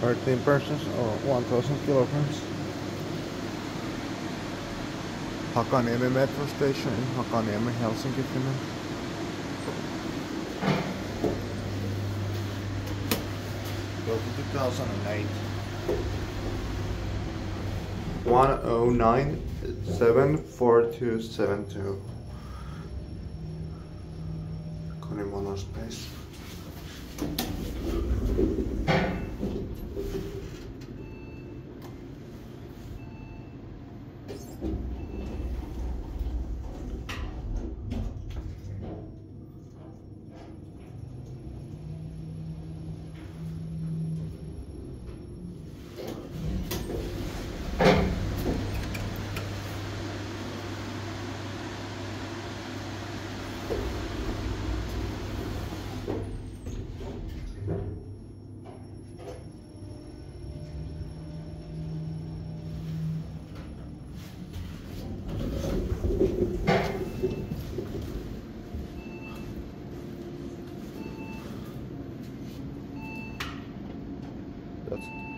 13 persons or 1000 kilograms. Hakaniemi metro station in Hakaniemi, Helsinki, Finland. Built in 2008. 109 74272. KONE MonoSpace. 20%.